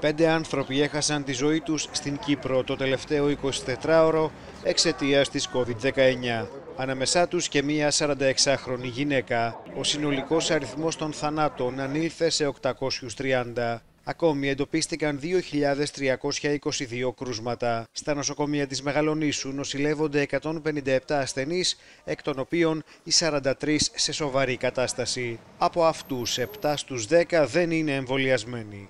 Πέντε άνθρωποι έχασαν τη ζωή τους στην Κύπρο το τελευταίο 24ωρο εξαιτίας της COVID-19. Ανάμεσά τους και μία 46χρονη γυναίκα. Ο συνολικός αριθμός των θανάτων ανήλθε σε 830. Ακόμη εντοπίστηκαν 2.322 κρούσματα. Στα νοσοκομεία της μεγαλονίσου νοσηλεύονται 157 ασθενείς, εκ των οποίων οι 43 σε σοβαρή κατάσταση. Από αυτούς 7 στους 10 δεν είναι εμβολιασμένοι.